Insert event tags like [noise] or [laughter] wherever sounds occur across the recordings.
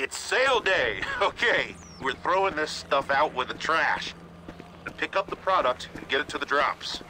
It's sale day. [laughs] Okay, we're throwing this stuff out with the trash. Pick up the product and get it to the drops.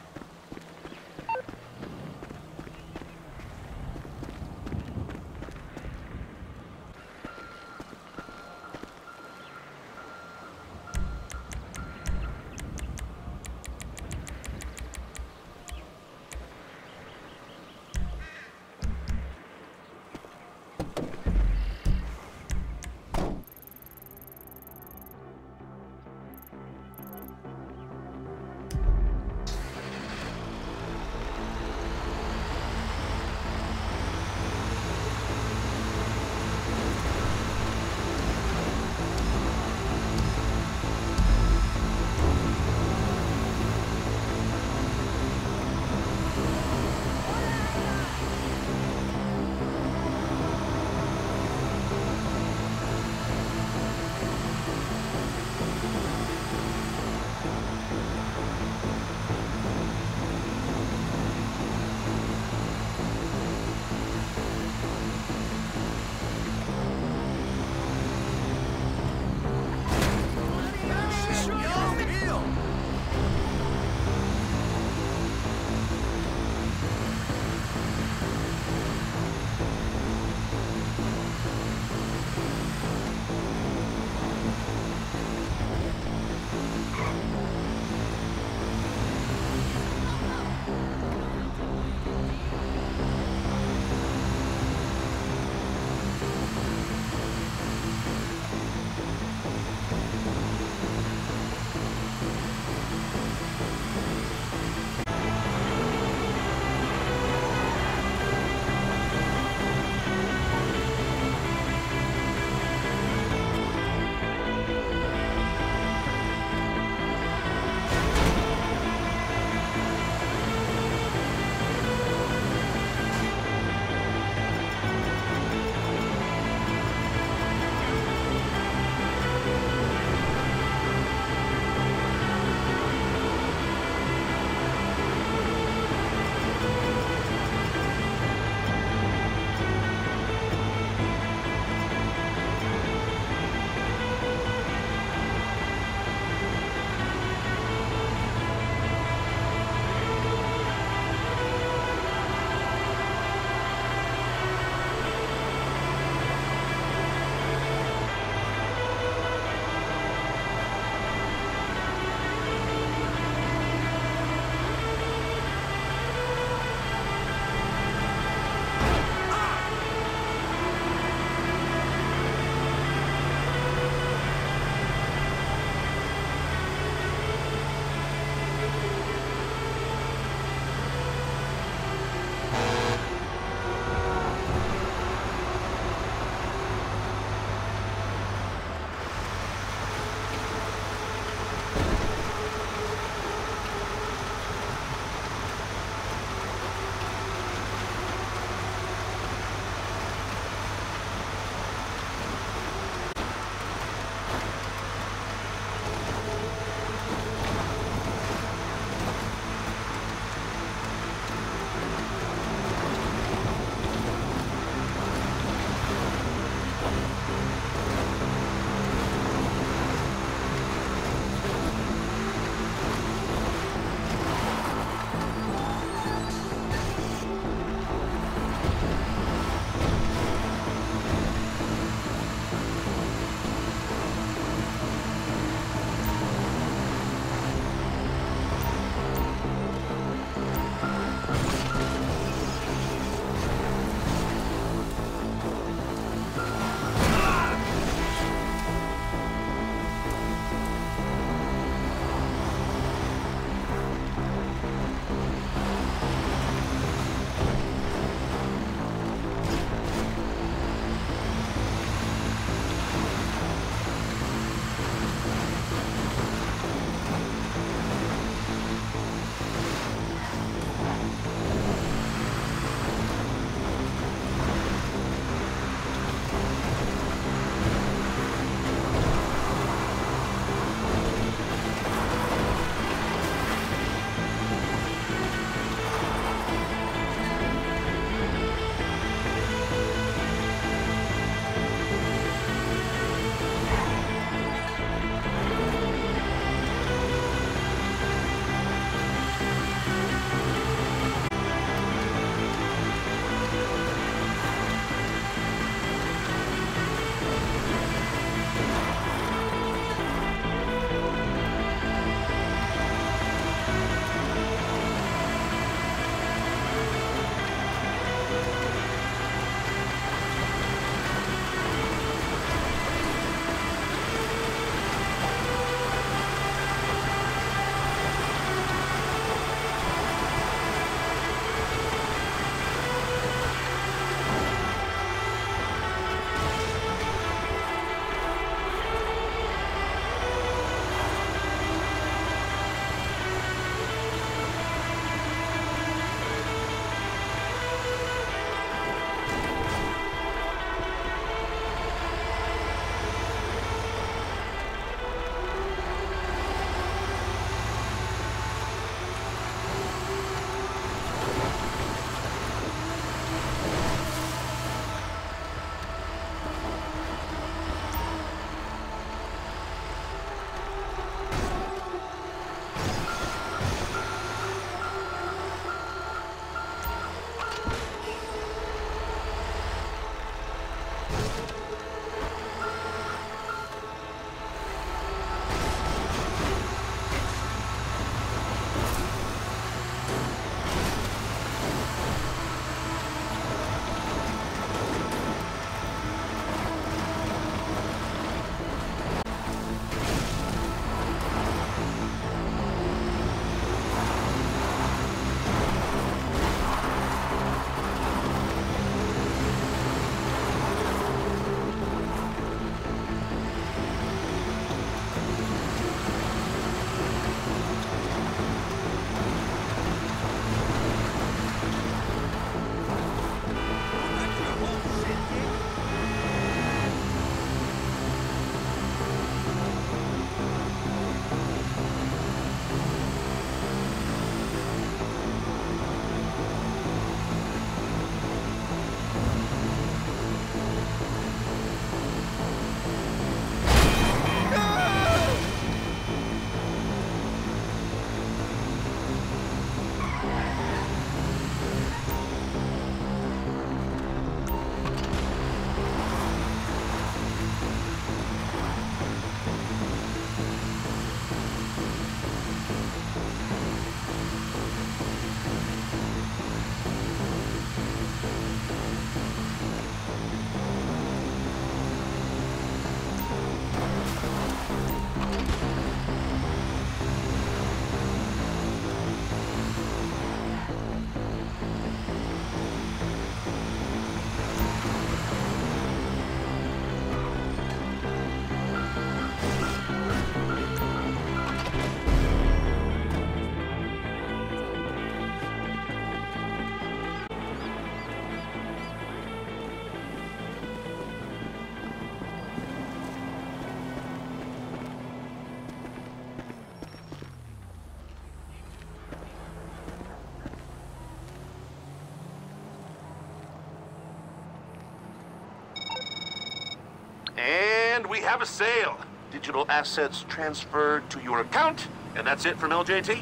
We have a sale. Digital assets transferred to your account, and that's it from LJT?